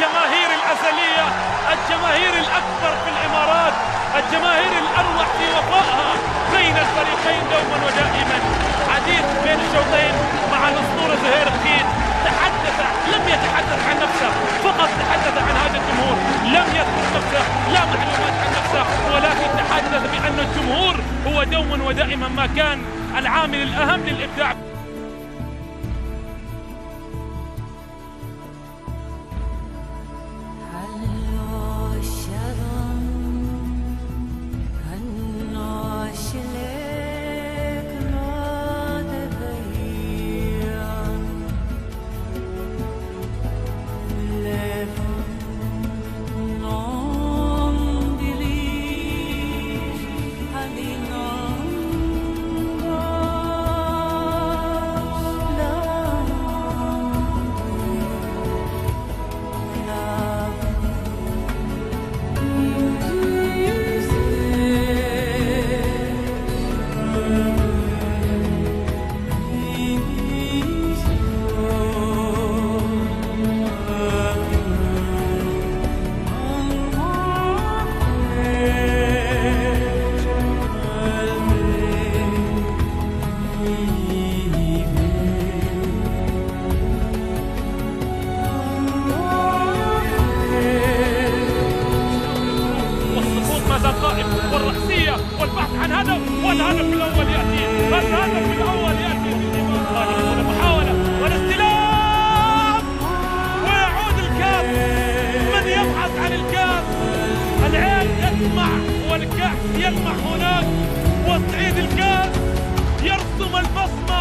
الجماهير الأزلية الجماهير الأكثر في الإمارات الجماهير الأروع في وفائها بين الفريقين دوما ودائما. عديد بين الشوطين مع الأسطورة زهير بخيت تحدث لم يتحدث عن نفسه فقط تحدث عن هذا الجمهور. لم يذكر نفسه لا معلومات عن نفسه ولكن تحدث بأن الجمهور هو دوما ودائما ما كان العامل الأهم للإبداع. يلمع والكأس يلمح هناك وصعيد الكأس يرسم البصمة.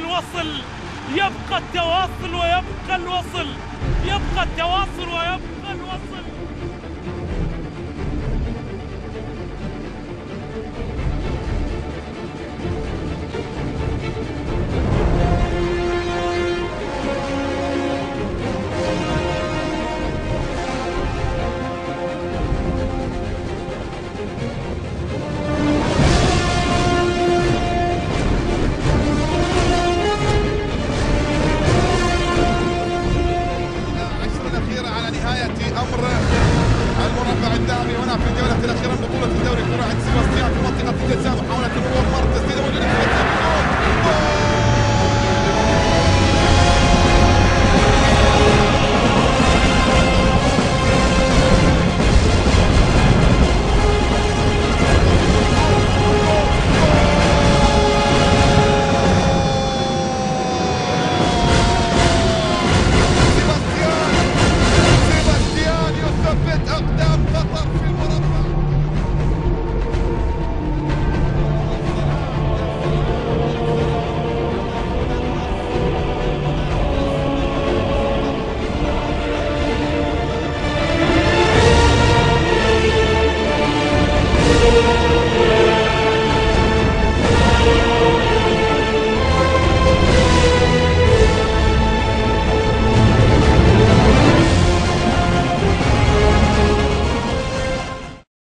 الوصل يبقى التواصل ويبقى الوصل يبقى التواصل ويبقى الوصل.